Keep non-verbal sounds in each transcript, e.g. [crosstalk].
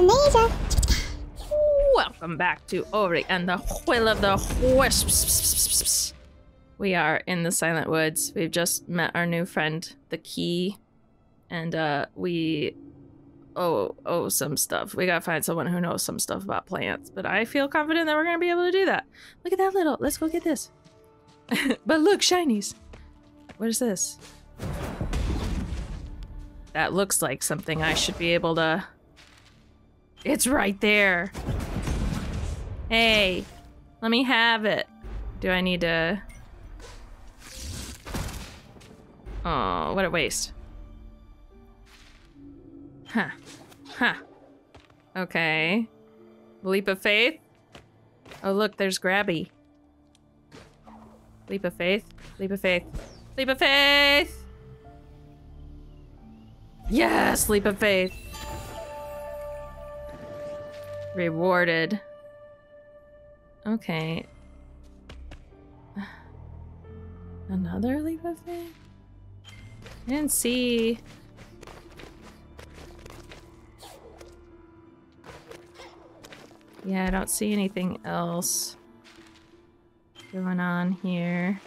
Amnesia. Welcome back to Ori and the Will of the Wisps. We are in the Silent Woods. We've just met our new friend, the Key, and uh, we owe owe some stuff. We gotta find someone who knows some stuff about plants. But I feel confident that we're gonna be able to do that. Look at that little. Let's go get this. [laughs] but look, shinies. What is this? That looks like something I should be able to. It's right there. Hey, let me have it. Do I need to? Oh, what a waste. Huh. Huh. Okay. Leap of faith? Oh, look, there's Grabby. Leap of faith. Leap of faith. Leap of faith! Yes, leap of faith. Rewarded. Okay. Another leap of faith? Didn't see. Yeah, I don't see anything else going on here.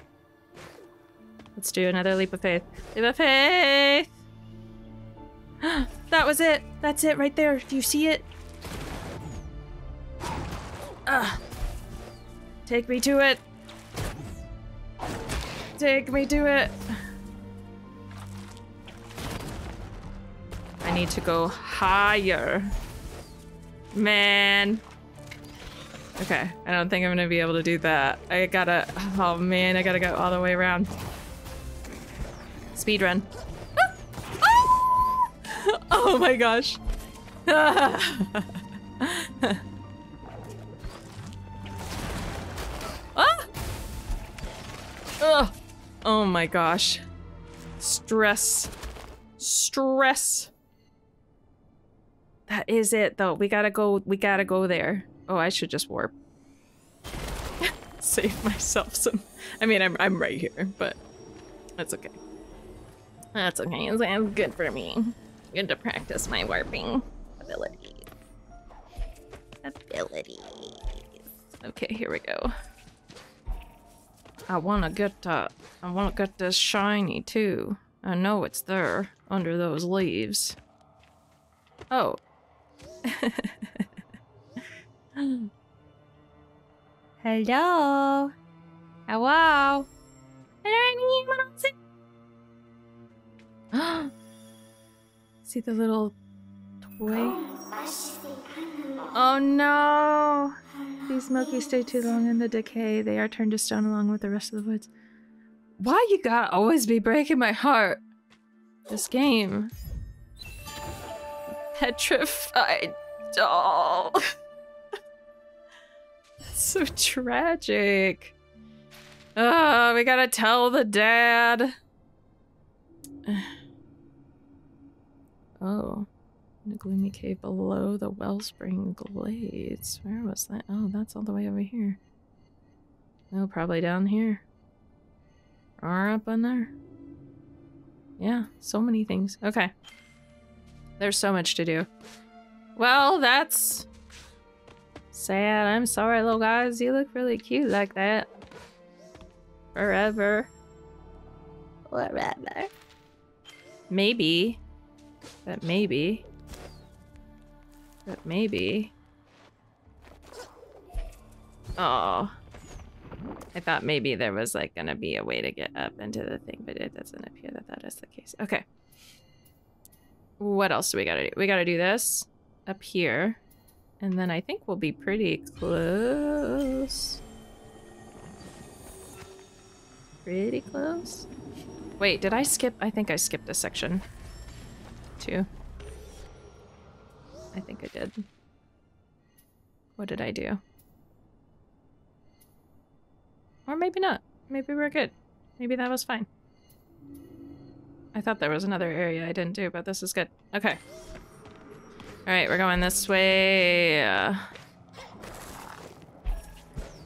Let's do another leap of faith. Leap of faith! [gasps] that was it! That's it right there. Do you see it? Ah. Take me to it. Take me to it. I need to go higher. Man. Okay, I don't think I'm gonna be able to do that. I gotta, oh man, I gotta go all the way around. Speed run. [laughs] Oh my gosh. [laughs] Ugh. Oh my gosh. Stress. Stress. That is it though. We gotta go, we gotta go there. Oh, I should just warp. [laughs] Save myself some. I mean, I'm, I'm right here, but that's okay. That's okay. It's, good for me. Good to practice my warping abilities. Abilities. Okay, here we go. I wanna get uh, I wanna get this shiny too. I know it's there under those leaves. Oh. [laughs] Hello. Hello. [gasps] See the little toy? [gasps] Oh no! These monkeys stay too long in the decay. They are turned to stone along with the rest of the woods. Why you gotta always be breaking my heart? This game. Petrified doll. [laughs] so tragic. Oh, we gotta tell the dad. [sighs] oh. In the gloomy cave below the wellspring glades. Where was that? Oh, that's all the way over here. Oh, probably down here. Or up on there. Yeah, so many things. Okay. There's so much to do. Well, that's sad. I'm sorry, little guys. You look really cute like that. Forever. Forever. Maybe. But maybe. But maybe. Oh. I thought maybe there was like gonna be a way to get up into the thing, but it doesn't appear that that is the case. Okay. What else do we gotta do? We gotta do this up here. And then I think we'll be pretty close. Pretty close. Wait, did I skip? I think I skipped a section. Too. I think I did. What did I do? Or maybe not. Maybe we're good. Maybe that was fine. I thought there was another area I didn't do, but this is good. Okay. Alright, we're going this way.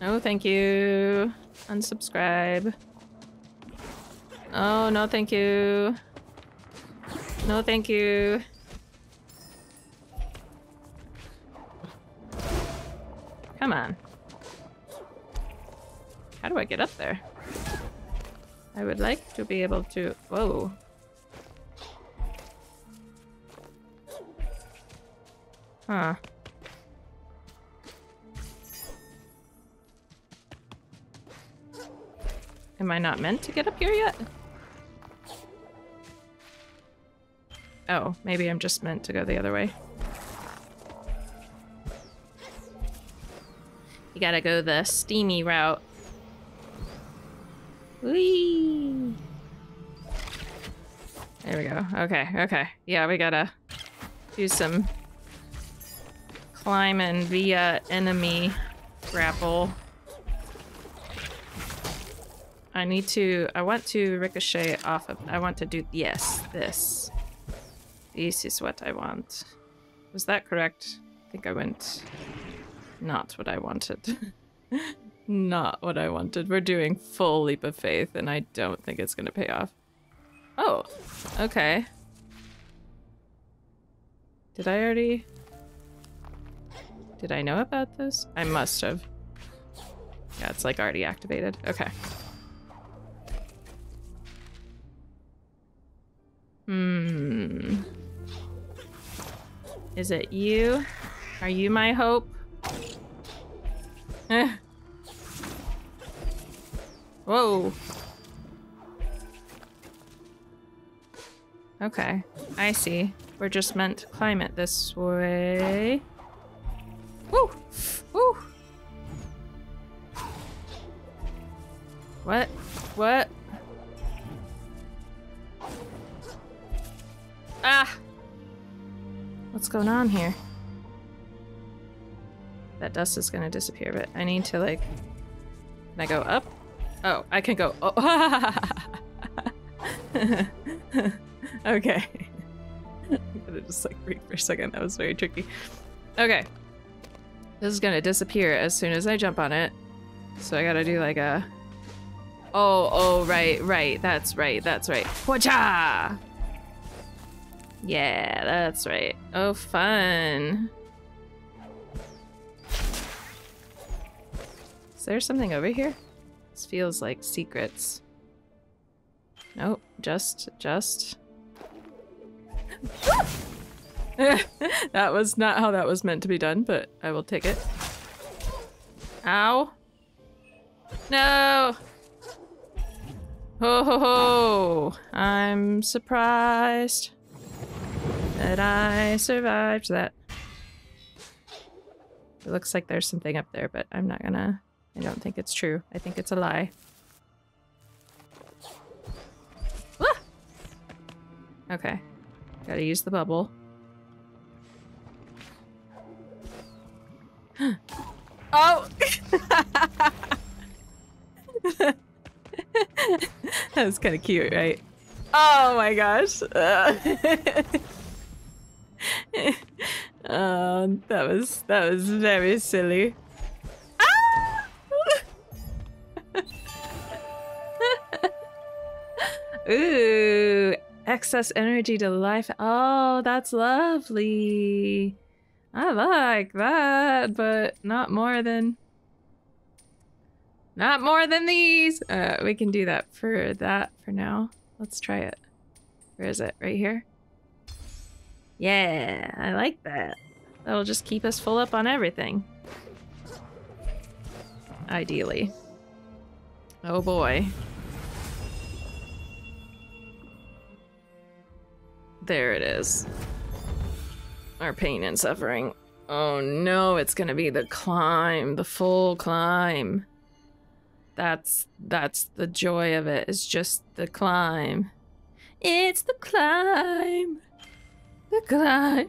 No, thank you. Unsubscribe. Oh, no, thank you. No, thank you. Come on. How do I get up there? I would like to be able to... Whoa. Huh. Am I not meant to get up here yet? Oh, maybe I'm just meant to go the other way. You gotta go the steamy route. Whee! There we go. Okay, okay. Yeah, we gotta do some climbing via enemy grapple. I need to, I want to ricochet off of, I want to do, yes, this. This is what I want. Was that correct? I think I went not what I wanted. [laughs] not what I wanted. We're doing full leap of faith and I don't think it's gonna pay off. Oh, okay. Did I already... Did I know about this? I must have. Yeah, it's like already activated. Okay. Hmm. Is it you? Are you my hope? Eh. Whoa. Okay, I see. We're just meant to climb it this way. Woo! Woo! What? What? Ah! What's going on here? That dust is gonna disappear, but I need to like... Can I go up? Oh, I can go... Oh. [laughs] okay. I [laughs] gotta just like breathe for a second. That was very tricky. Okay. This is gonna disappear as soon as I jump on it. So I gotta do like a... Oh, oh, right, right. That's right, that's right. Whacha! Yeah, that's right. Oh, fun. There something over here? This feels like secrets. Nope, just, just... [laughs] that was not how that was meant to be done, but I will take it. Ow. No! Ho ho ho! I'm surprised that I survived that. It looks like there's something up there, but I'm not gonna... I don't think it's true. I think it's a lie. Ah! Okay. Gotta use the bubble. [gasps] oh! [laughs] that was kind of cute, right? Oh my gosh. Uh [laughs] um, that was that was very silly. Ooh, excess energy to life. Oh, that's lovely. I like that, but not more than not more than these. Uh, we can do that for that for now. Let's try it. Where is it? Right here? Yeah, I like that. That'll just keep us full up on everything. Ideally. Oh boy. There it is. Our pain and suffering. Oh no, it's gonna be the climb, the full climb. That's that's the joy of it. It's just the climb. It's the climb. The climb.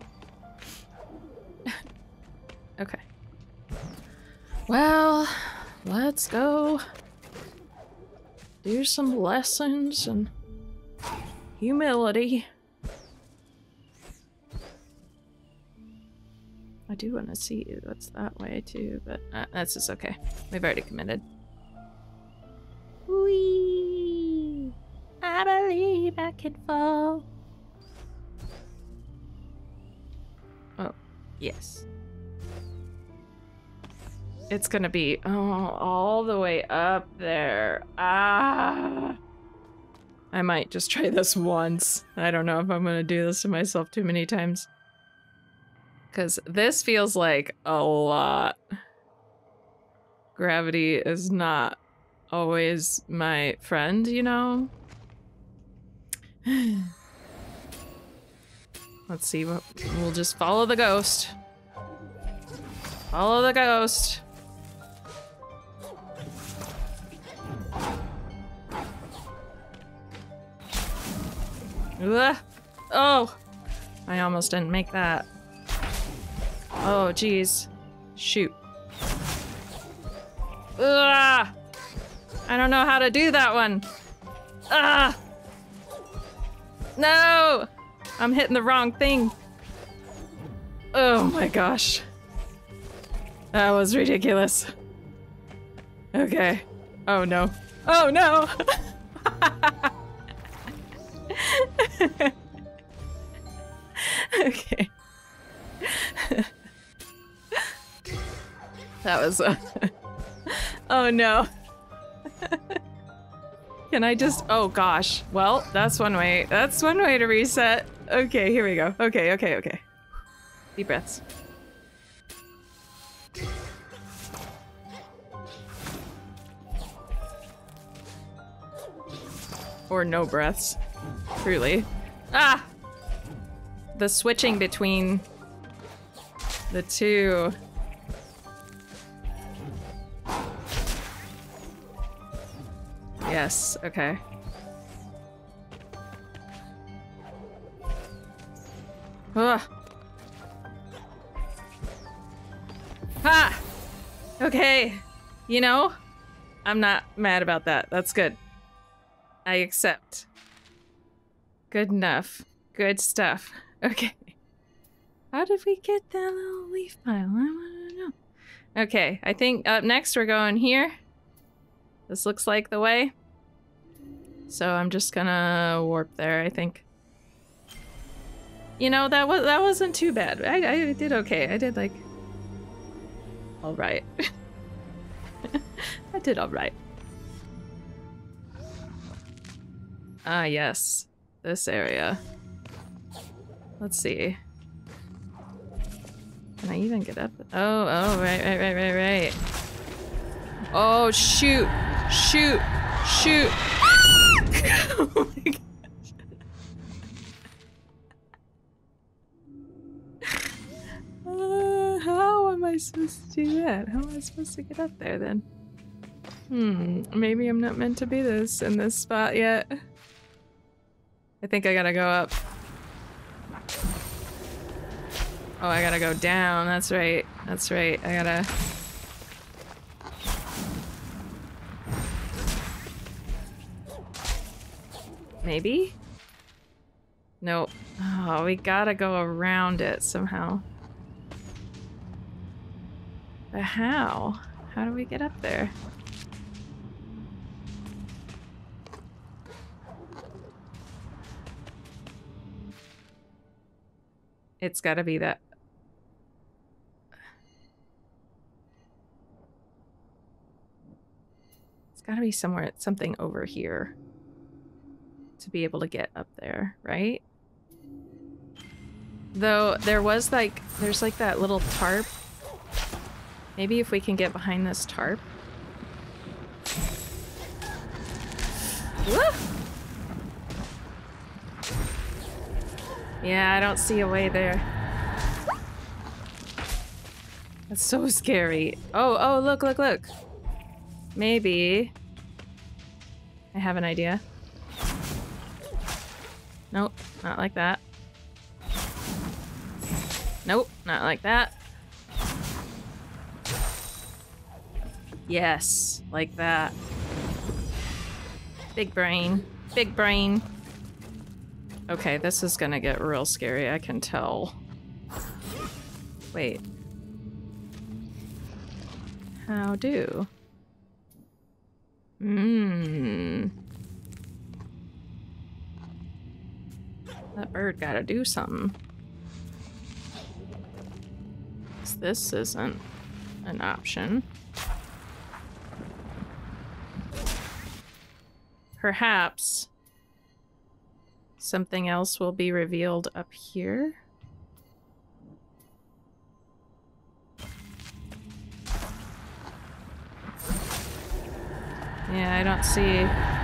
[laughs] okay. Well, let's go do some lessons and humility. I do want to see what's that way too, but uh, that's just okay. We've already committed. Whee! I believe I can fall. Oh, yes. It's gonna be oh, all the way up there. Ah. I might just try this once. I don't know if I'm gonna do this to myself too many times. Because this feels like a lot. Gravity is not always my friend, you know? [sighs] Let's see, we'll just follow the ghost. Follow the ghost. Ugh. Oh! I almost didn't make that. Oh, jeez. Shoot. Ugh! I don't know how to do that one. Ah! No! I'm hitting the wrong thing. Oh my gosh. That was ridiculous. Okay. Oh no. Oh no! [laughs] okay. [laughs] that was. Uh, [laughs] oh no. [laughs] Can I just. Oh gosh. Well, that's one way. That's one way to reset. Okay, here we go. Okay, okay, okay. Deep breaths. Or no breaths. Truly. Ah! The switching between the two. Yes, okay. Ugh. Ha! Okay. You know, I'm not mad about that. That's good. I accept. Good enough. Good stuff. [laughs] Okay. How did we get that little leaf pile? I want to know. Okay, I think up next we're going here. This looks like the way. So I'm just gonna warp there, I think. You know, that was that wasn't too bad. I, I did okay. I did like alright. [laughs] I did alright. Ah yes. This area. Let's see. Can I even get up? Oh, oh, right, right, right, right, right. Oh, shoot. Shoot. Shoot. [laughs] oh my gosh. [laughs] Uh, how am I supposed to do that? How am I supposed to get up there then? Hmm, maybe I'm not meant to be this in this spot yet. I think I gotta go up. Oh, I gotta go down. That's right. That's right. I gotta... Maybe? Nope. Oh, we gotta go around it somehow. But how? How do we get up there? It's gotta be that. It's gotta be somewhere, something over here to be able to get up there, right? Though there was like, there's like that little tarp. Maybe if we can get behind this tarp. Woo! Yeah, I don't see a way there. That's so scary. Oh, oh, look, look, look. Maybe. I have an idea. Nope, not like that. Nope, not like that. Yes, like that. Big brain. Big brain. Okay, this is gonna get real scary, I can tell. Wait. How do? Mmm. That bird gotta do something. This isn't... an option. Perhaps something else will be revealed up here. Yeah, I don't see...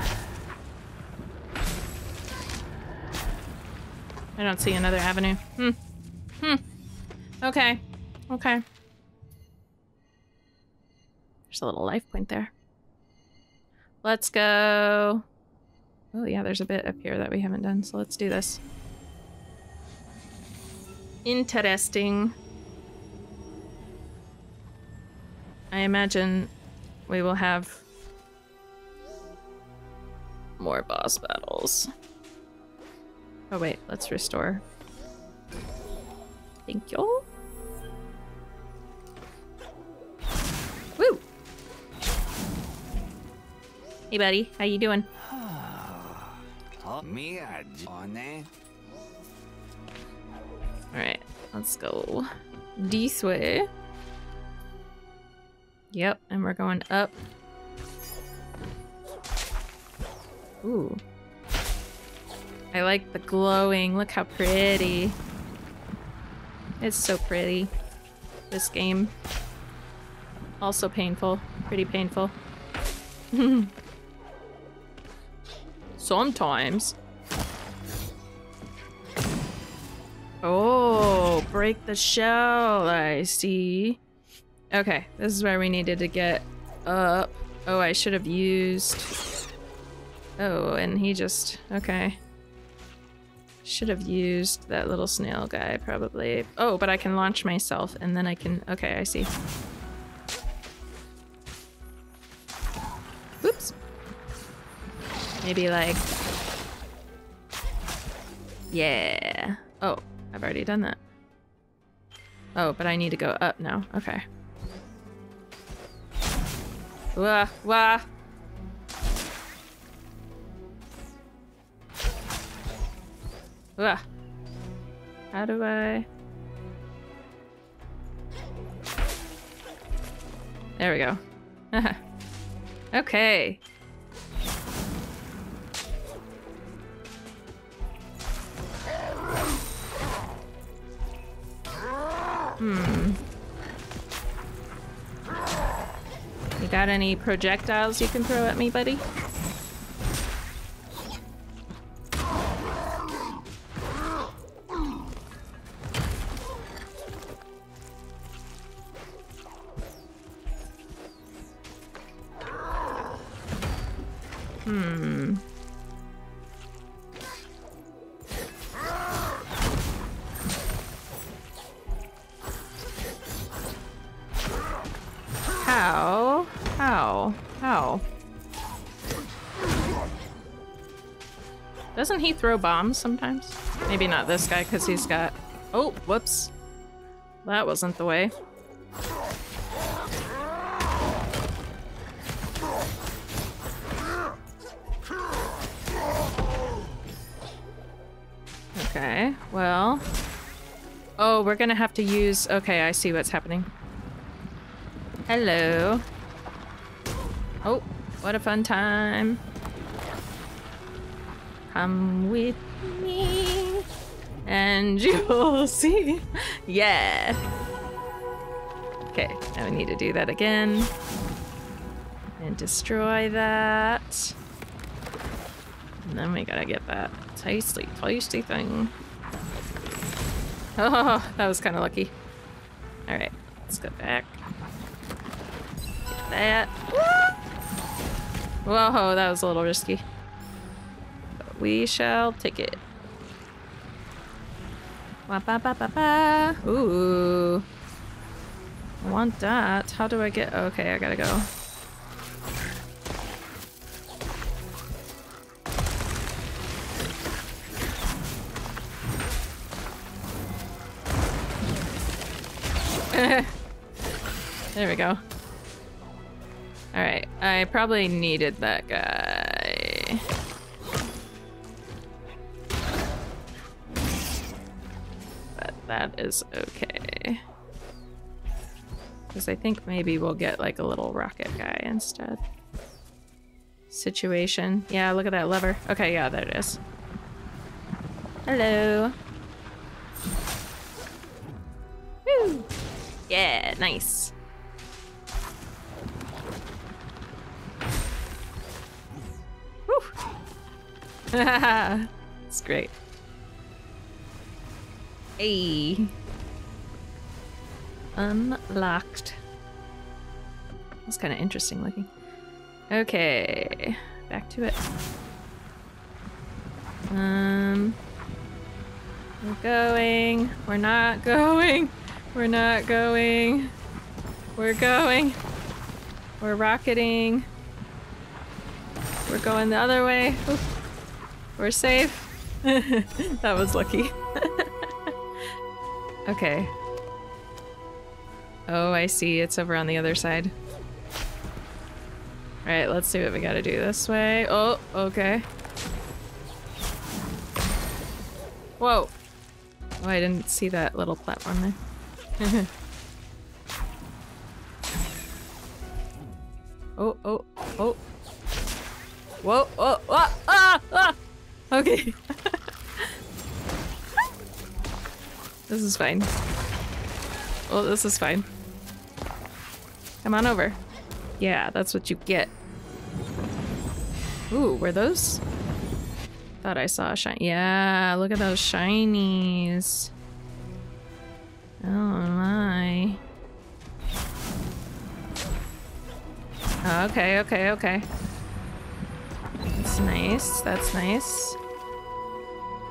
I don't see another avenue. Hmm. Hmm. Okay. Okay. There's a little life point there. Let's go. Oh yeah, there's a bit up here that we haven't done, so let's do this. Interesting. I imagine we will have more boss battles. Oh wait, let's restore. Thank you. Woo! Hey buddy, how you doing? Alright, let's go this way. Yep, and we're going up. Ooh. I like the glowing. Look how pretty. It's so pretty. This game. Also painful. Pretty painful. [laughs] Sometimes. Oh, break the shell, I see. Okay, this is where we needed to get up. Oh, I should have used... Oh, and he just... Okay. Should have used that little snail guy, probably. Oh, but I can launch myself, and then I can... Okay, I see. Oops. Maybe like... Yeah. Oh, I've already done that. Oh, but I need to go up now. Okay. Wah, wah. Ugh. How do I... There we go. [laughs] okay. Hmm. You got any projectiles you can throw at me, buddy? He throw bombs sometimes? Maybe not this guy because he's got... Oh, whoops. That wasn't the way. Okay, well... Oh, we're gonna have to use... Okay, I see what's happening. Hello. Oh, what a fun time. Come with me and [laughs] you'll see. Yeah. Okay, now we need to do that again. And destroy that. And then we gotta get that tasty, tasty thing. [laughs] Oh, that was kind of lucky. Alright, let's go back. Get that. Whoa, that was a little risky. We shall take it. Ba ba ba ba ba. Ooh. I want that. How do I get... Okay, I gotta go. [laughs] there we go. Alright, I probably needed that guy. Is okay. Because I think maybe we'll get like a little rocket guy instead. Situation. Yeah, look at that lever. Okay, yeah, there it is. Hello. Woo! Yeah, nice. Woo! it's [laughs] great. Hey. Unlocked. That's kind of interesting looking. Okay, back to it. Um, we're going. We're not going. We're not going. We're going. We're rocketing. We're going the other way. We're safe. [laughs] that was lucky. [laughs] okay. Oh, I see. It's over on the other side. Alright, let's see what we gotta do this way. Oh, okay. Whoa. Oh, I didn't see that little platform there. [laughs] oh, oh, oh. Whoa, oh, ah, ah, ah! Okay. [laughs] this is fine. Oh, this is fine. Come on over. Yeah, that's what you get. Ooh, were those? Thought I saw a shine. Yeah, look at those shinies. Oh my. Okay, okay, okay. That's nice. That's nice.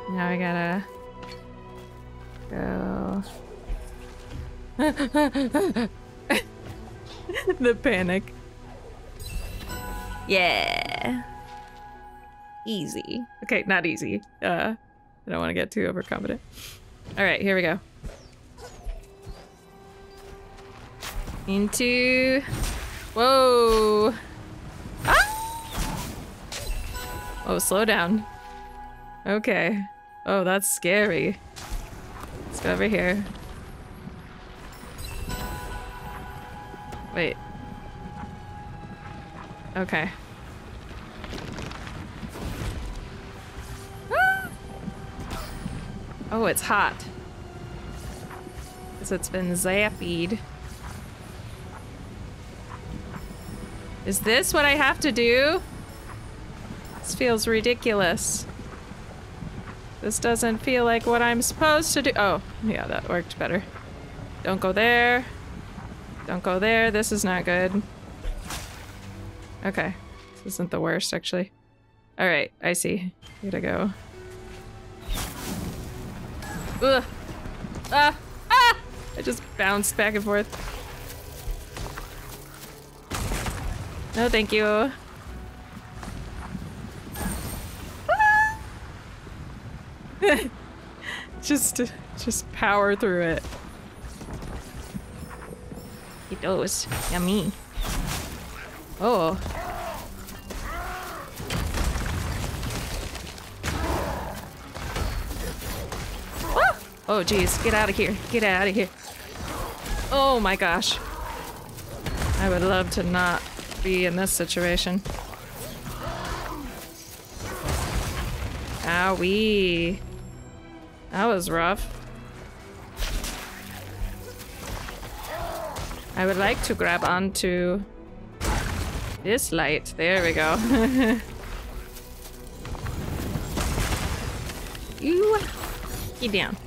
Now I gotta go. [laughs] the panic. Yeah. Easy. Okay, not easy. Uh, I don't want to get too overconfident. All right, here we go. Into... Whoa! Ah! Oh, slow down. Okay. Oh, that's scary. Go over here. Wait. Okay. Ah! oh, it's hot. Because it's been zappied. Is this what I have to do? This feels ridiculous. This doesn't feel like what I'm supposed to do. Oh, yeah, that worked better. Don't go there. Don't go there. This is not good. Okay. This isn't the worst, actually. Alright, I see. Gotta go. Ugh! Ah! Ah! I just bounced back and forth. No, thank you. [laughs] just, just power through it. Eat those. Yummy. Oh. Ah! Oh geez, get out of here. Get out of here. Oh my gosh. I would love to not be in this situation. Owie. That was rough. I would like to grab onto this light. There we go. [laughs] you keep down.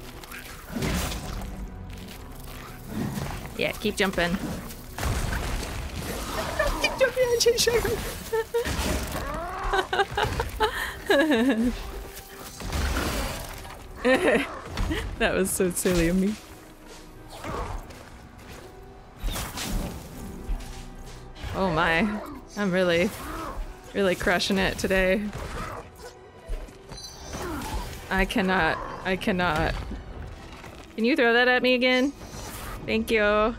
Yeah, keep jumping. keep jumping, [laughs] [laughs] that was so silly of me. Oh my. I'm really, really crushing it today. I cannot. I cannot. Can you throw that at me again? Thank you.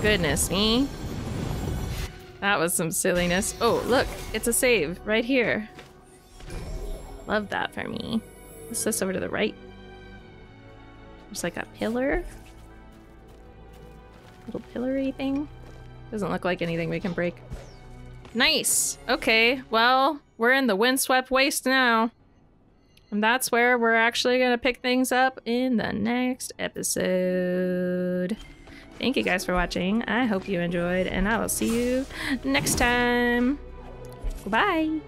Goodness me. That was some silliness. Oh, look, it's a save right here. Love that for me. What's this over to the right? There's like a pillar. Little pillory thing. Doesn't look like anything we can break. Nice! Okay, well, we're in the windswept waste now. And that's where we're actually gonna pick things up in the next episode. Thank you guys for watching. I hope you enjoyed, and I will see you next time. Goodbye!